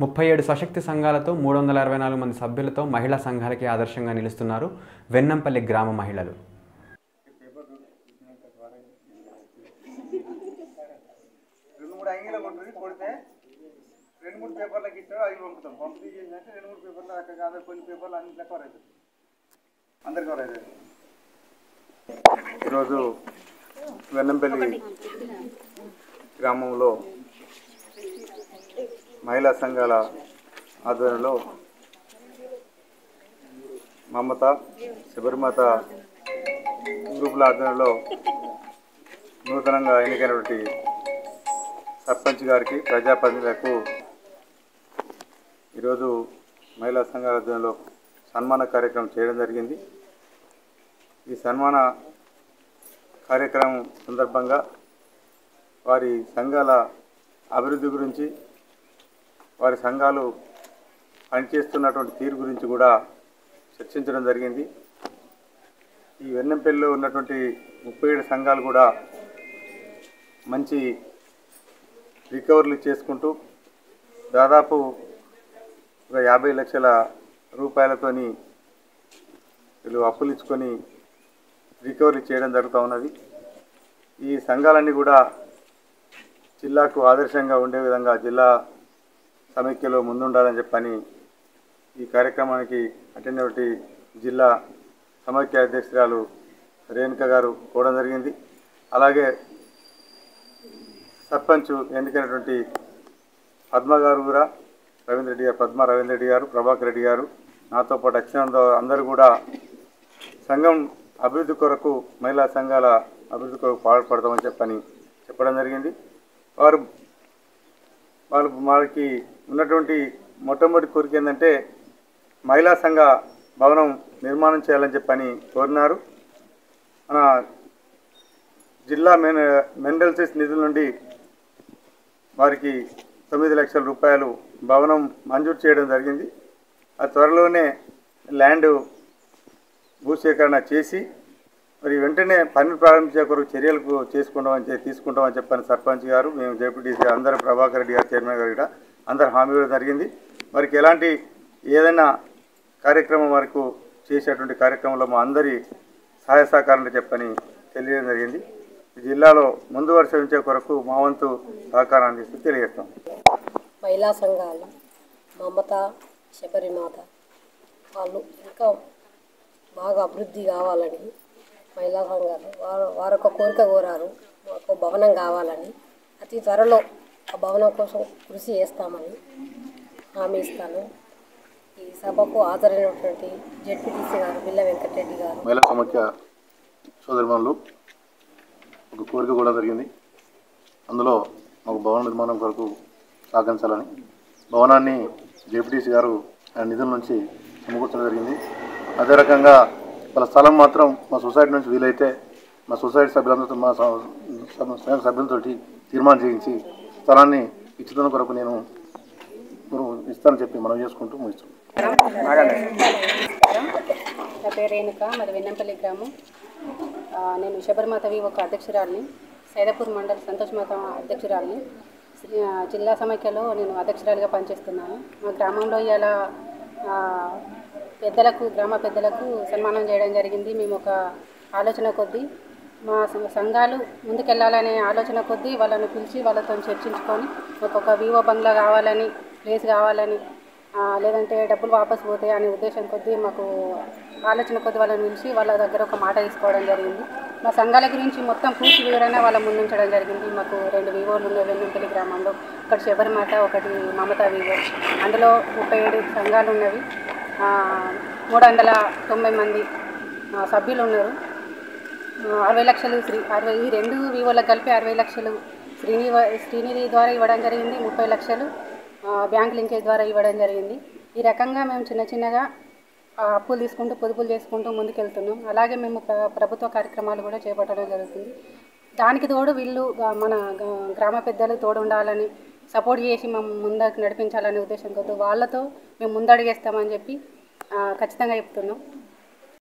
ముప్పై ఏడు స్వశక్తి సంఘాలతో మూడు వందల అరవై నాలుగు మంది సభ్యులతో మహిళా సంఘాలకి ఆదర్శంగా నిలుస్తున్నారు వెన్నంపల్లి గ్రామ మహిళలు. రెండు మూడు అంగీల ఉంటుంది కొడితే రెండు మూడు పేపర్లకి అవి పంపుతాం. ఏంటంటే రెండు మూడు పేపర్లు అక్కడ కాదు కొన్ని పేపర్లు అన్నింటిలో కవర్ అవుతుంది అందరికి కవర్ అవుతుంది ఈరోజు వెన్నంపల్లి గ్రామంలో మహిళా సంఘాల ఆధ్వర్యంలో మమత శబరిమాత గ్రూపుల ఆధ్వర్యంలో నూతనంగా ఎన్నికైనటువంటి సర్పంచ్ గారికి ప్రజాప్రతినిధులకు ఈరోజు మహిళా సంఘాల ఆధ్వర్యంలో సన్మాన కార్యక్రమం చేయడం జరిగింది. ఈ సన్మాన కార్యక్రమం సందర్భంగా వారి సంఘాల అభివృద్ధి గురించి వారి సంఘాలు పనిచేస్తున్నటువంటి తీరు గురించి కూడా చర్చించడం జరిగింది. ఈ వెన్నంపల్లిలో ఉన్నటువంటి ముప్పై ఏడు సంఘాలు కూడా మంచి రికవర్లు చేసుకుంటూ దాదాపు ఒక యాభై లక్షల రూపాయలతోని వీళ్ళు అప్పులు ఇచ్చుకొని రికవరీ చేయడం జరుగుతూ ఉన్నది. ఈ సంఘాలన్నీ కూడా జిల్లాకు ఆదర్శంగా ఉండే విధంగా జిల్లా సమైక్యలో ముందుండాలని చెప్పని ఈ కార్యక్రమానికి అటెండ్ అయినటువంటి జిల్లా సమైక్య అధ్యక్షురాలు రేణుక గారు కోవడం జరిగింది. అలాగే సర్పంచ్ ఎన్నికైనటువంటి పద్మ గారు కూడా రవీంద్ర రెడ్డి గారు పద్మ రవీంద్ర రెడ్డి గారు ప్రభాకర్ రెడ్డి గారు నాతో పాటు వచ్చిన అందరూ కూడా సంఘం అభివృద్ధి కొరకు మహిళా సంఘాల అభివృద్ధి కొరకు పాల్పడతామని చెప్పని చెప్పడం జరిగింది. వారు వాళ్ళు వాళ్ళకి ఉన్నటువంటి మొట్టమొదటి కోరిక ఏంటంటే మహిళా సంఘ భవనం నిర్మాణం చేయాలని చెప్పని కోరినారు. మన జిల్లా మెన్ మెన్రల్సెస్ నిధుల నుండి వారికి తొమ్మిది లక్షల రూపాయలు భవనం మంజూరు చేయడం జరిగింది. ఆ త్వరలోనే ల్యాండ్ భూసేకరణ చేసి మరి వెంటనే పని ప్రారంభించే కొరకు చర్యలకు చేసుకుంటామని తీసుకుంటామని చెప్పని సర్పంచ్ గారు మేము జేపీటీసీ అందరు ప్రభాకర్ రెడ్డి గారు చైర్మన్ గారు కూడా అందరు హామీ ఇవ్వడం జరిగింది. మరికి ఎలాంటి ఏదైనా కార్యక్రమం వరకు చేసేటువంటి కార్యక్రమంలో మా అందరి సహాయ సహకారాలు చెప్పని తెలియడం జరిగింది. ఈ జిల్లాలో ముందు వరుస ఉంచే కొరకు మా వంతు సహకారాన్ని తెలియజేస్తాం. మహిళా సంఘాలు మమత శబరిమాత వాళ్ళు ఇంకా బాగా అభివృద్ధి కావాలని మహిళా గారు వారు వారు ఒక కోరిక కోరారు. మాకు భవనం కావాలని. అతి త్వరలో ఆ భవనం కోసం కృషి చేస్తామని హామీ ఇస్తాను. ఈ సభకు హాజరైనటువంటి జడ్పీటీసీ గారు బిల్ల వెంకటరెడ్డి గారు. మహిళా సమాఖ్య సోదరిమణులు ఒక కోరిక కూడా జరిగింది. అందులో మాకు భవన నిర్మాణం కొరకు సహకరించాలని. భవనాన్ని జడ్పీటీసీ గారు ఆ నిధుల నుంచి సమకూర్చడం జరిగింది. అదే రకంగా వాళ్ళ స్థలం మాత్రం మా సొసైటీ నుంచి వీలైతే మా సొసైటీ సభ్యులందరితో మా స్వయం సభ్యులతో తీర్మానం చేయించి స్థలాన్ని ఇచ్చిన కొరకు నేను ఇస్తానని చెప్పి మనం చేసుకుంటూ ముగిస్తున్నాం. నా పేరు రేణుక మరి వెన్నంపల్లి గ్రామం. నేను శబరిమాత వి ఒక అధ్యక్షురాలిని సైదాపూర్ మండలి సంతోషమాత అధ్యక్షురాలిని. జిల్లా సమైక్యలో నేను అధ్యక్షురాలిగా పనిచేస్తున్నాను. మా గ్రామంలో ఇలా పెద్దలకు గ్రామ పెద్దలకు సన్మానం చేయడం జరిగింది. మేము ఒక ఆలోచన కొద్దీ మా సంఘాలు ముందుకెళ్ళాలనే ఆలోచన కొద్దీ వాళ్ళని పిలిచి వాళ్ళతో చర్చించుకొని ఒక్కొక్క వివో బంగ్లా కావాలని ప్లేస్ కావాలని లేదంటే డబ్బులు వాపసు పోతాయి అనే ఉద్దేశం కొద్దీ మాకు ఆలోచన కొద్ది వాళ్ళని పిలిచి వాళ్ళ దగ్గర ఒక మాట తీసుకోవడం జరిగింది. మా సంఘాల గురించి మొత్తం పూర్తి వివరణ వాళ్ళ ముందుంచడం జరిగింది. మాకు రెండు వివోలు ఉన్నాయి వెన్నంపల్లి గ్రామంలో. ఒకటి శబరిమాత ఒకటి మమతా వివో. అందులో ముప్పై ఏడు సంఘాలు ఉన్నవి. మూడు వందల తొంభై మంది సభ్యులు ఉన్నారు. అరవై లక్షలు శ్రీ అరవై ఈ రెండు వివోలకు కలిపి అరవై లక్షలు శ్రీని శ్రీనిధి ద్వారా ఇవ్వడం జరిగింది. ముప్పై లక్షలు బ్యాంక్ లింకేజ్ ద్వారా ఇవ్వడం జరిగింది. ఈ రకంగా మేము చిన్న చిన్నగా అప్పులు తీసుకుంటూ పొదుపులు చేసుకుంటూ ముందుకెళ్తున్నాం. అలాగే మేము ప్రభుత్వ కార్యక్రమాలు కూడా చేపట్టడం జరుగుతుంది. దానికి తోడు వీళ్ళు మన గ్రామ పెద్దలు తోడు ఉండాలని సపోర్ట్ చేసి మేము ముందరికి నడిపించాలనే ఉద్దేశంతో వాళ్ళతో మేము ముందడిగేస్తామని చెప్పి ఖచ్చితంగా చెప్తున్నాం.